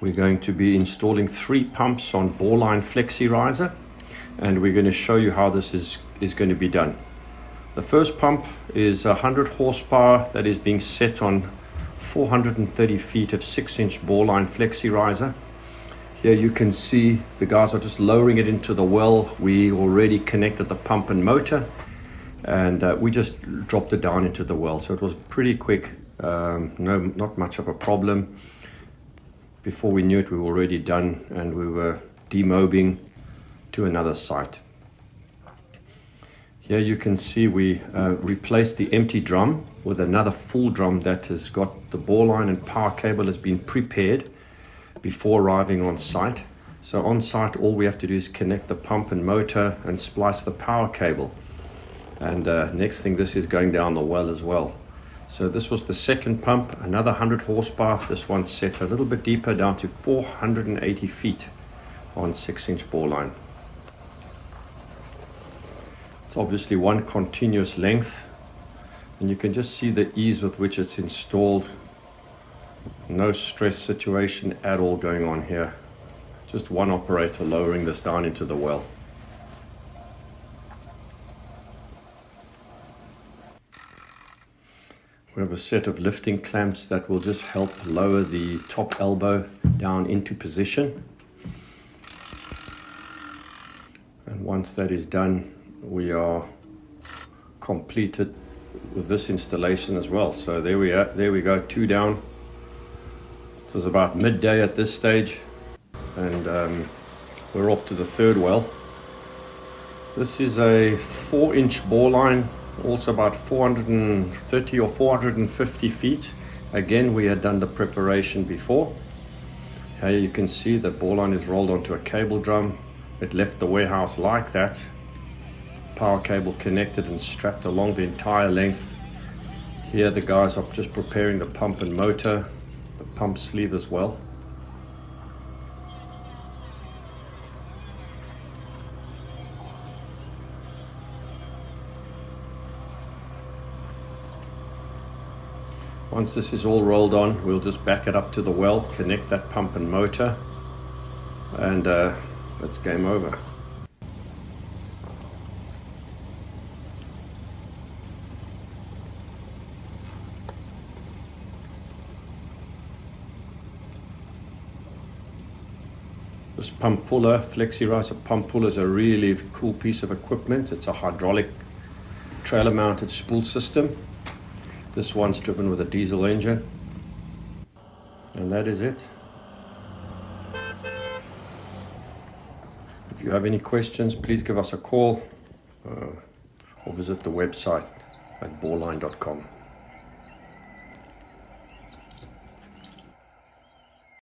We're going to be installing three pumps on Boreline Flexi Riser and we're going to show you how this is, is going to be done. The first pump is 100 horsepower that is being set on 430 feet of 6 inch Boreline Flexi Riser. Here you can see the guys are just lowering it into the well. We already connected the pump and motor and uh, we just dropped it down into the well. So it was pretty quick, um, no, not much of a problem. Before we knew it, we were already done and we were demobbing to another site. Here you can see we uh, replaced the empty drum with another full drum that has got the Boreline and power cable has been prepared before arriving on site. So on site all we have to do is connect the pump and motor and splice the power cable. And uh, next thing this is going down the well as well. So this was the second pump, another 100 horsepower. This one set a little bit deeper down to 480 feet on 6 inch Boreline. It's obviously one continuous length and you can just see the ease with which it's installed. No stress situation at all going on here. Just one operator lowering this down into the well. We have a set of lifting clamps that will just help lower the top elbow down into position. And once that is done, we are completed with this installation as well. So there we are, there we go, two down. This is about midday at this stage and um, we're off to the third well. This is a four inch Boreline also about 430 or 450 feet. Again, we had done the preparation before. Here you can see the Boreline is rolled onto a cable drum. It left the warehouse like that. Power cable connected and strapped along the entire length. Here the guys are just preparing the pump and motor, the pump sleeve as well. Once this is all rolled on, we'll just back it up to the well, connect that pump and motor, and uh, it's game over. This pump puller, Flexi Riser pump puller is a really cool piece of equipment. It's a hydraulic trailer mounted spool system this one's driven with a diesel engine. And that is it. If you have any questions, please give us a call uh, or visit the website at boreline.com.